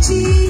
te